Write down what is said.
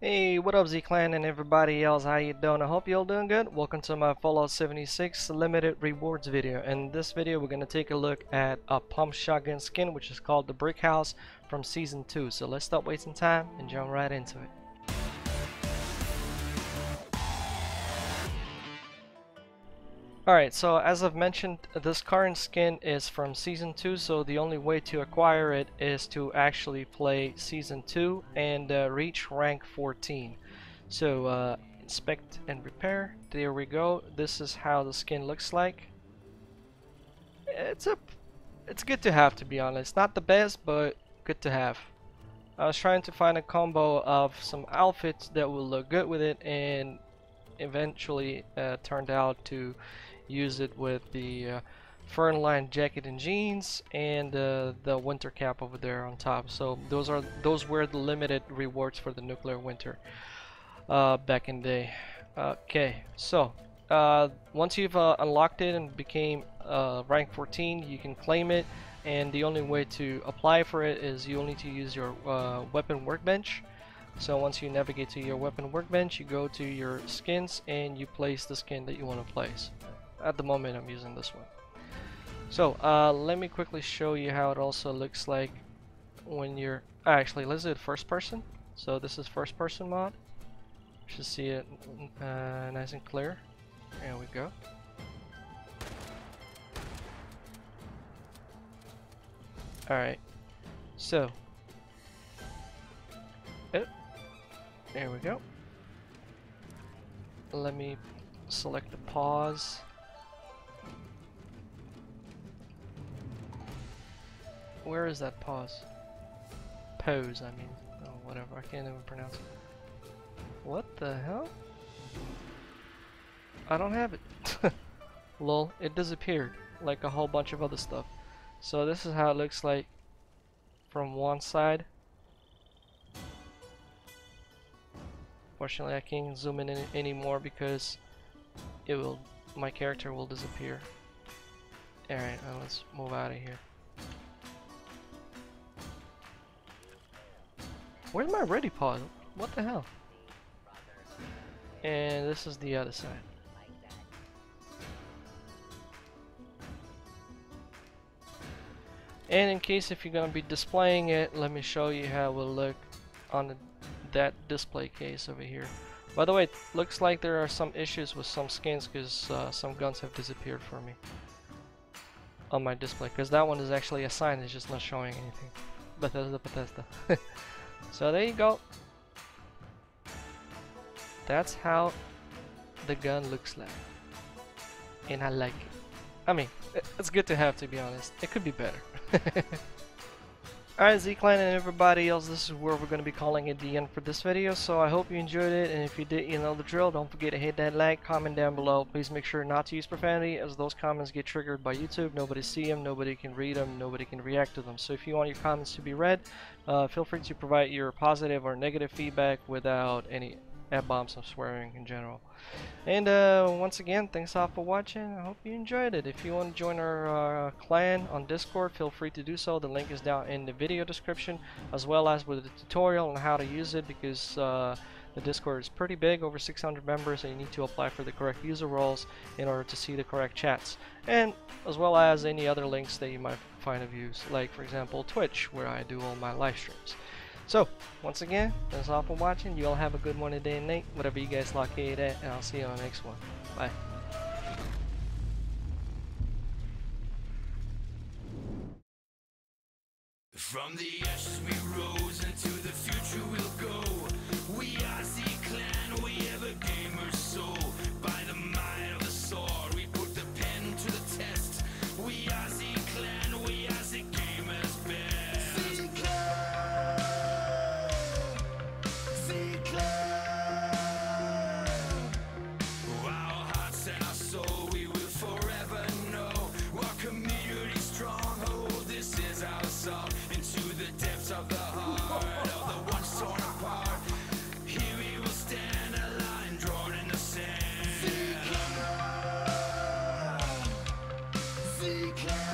Hey, what up Z-Clan and everybody else, how you doing? I hope you all doing good. Welcome to my Fallout 76 limited rewards video. In this video, we're going to take a look at a pump shotgun skin, which is called the Brickhouse from Season 2. So let's stop wasting time and jump right into it. Alright, so as I've mentioned, this current skin is from Season 2, so the only way to acquire it is to actually play Season 2 and uh, reach rank 14. So, uh, inspect and repair, there we go, this is how the skin looks like. It's a, it's good to have to be honest, not the best, but good to have. I was trying to find a combo of some outfits that will look good with it and eventually uh, turned out to use it with the uh, Fernline jacket and jeans and uh, the winter cap over there on top. So those are those were the limited rewards for the nuclear winter uh, back in the day. Okay, so uh, once you've uh, unlocked it and became uh, rank 14, you can claim it. And the only way to apply for it is you'll need to use your weapon workbench. So once you navigate to your weapon workbench, you go to your skins and you place the skin that you want to place at the moment I'm using this one. So uh, let me quickly show you how it also looks like when you're actually let's do it first person. So this is first person mod. You should see it uh, nice and clear. There we go. Alright, so it, there we go. Let me select the pause Where is that pause? Pose, I mean. Oh, whatever. I can't even pronounce it. What the hell? I don't have it. Lol, it disappeared. Like a whole bunch of other stuff. So this is how it looks like from one side. Fortunately, I can't zoom in any anymore because it will, my character will disappear. Alright, uh, let's move out of here. Where's my ready pod? What the hell? And this is the other side. And in case if you're gonna be displaying it, let me show you how it will look on the, that display case over here. By the way, it looks like there are some issues with some skins because uh, some guns have disappeared for me on my display. Because that one is actually a sign, it's just not showing anything. Bethesda, Bethesda. So there you go. That's how the gun looks like. And I like it. I mean, it's good to have to be honest. It could be better. Alright Z-Clan and everybody else, this is where we're going to be calling it the end for this video. So I hope you enjoyed it and if you did, you know the drill. Don't forget to hit that like, comment down below. Please make sure not to use profanity as those comments get triggered by YouTube. Nobody see them, nobody can read them, nobody can react to them. So if you want your comments to be read, uh, feel free to provide your positive or negative feedback without any F-bombs or swearing in general. And uh, once again, thanks all for watching. I hope you enjoyed it. If you want to join our uh, clan on Discord, feel free to do so. The link is down in the video description, as well as with the tutorial on how to use it, because uh, the Discord is pretty big, over 600 members, and you need to apply for the correct user roles in order to see the correct chats. And as well as any other links that you might find of use, like for example Twitch, where I do all my live streams. So, once again, thanks all for watching. You all have a good one today and night, whatever you guys located at, and I'll see you on the next one. Bye. From the be.